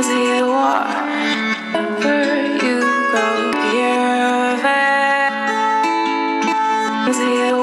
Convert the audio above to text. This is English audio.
See you.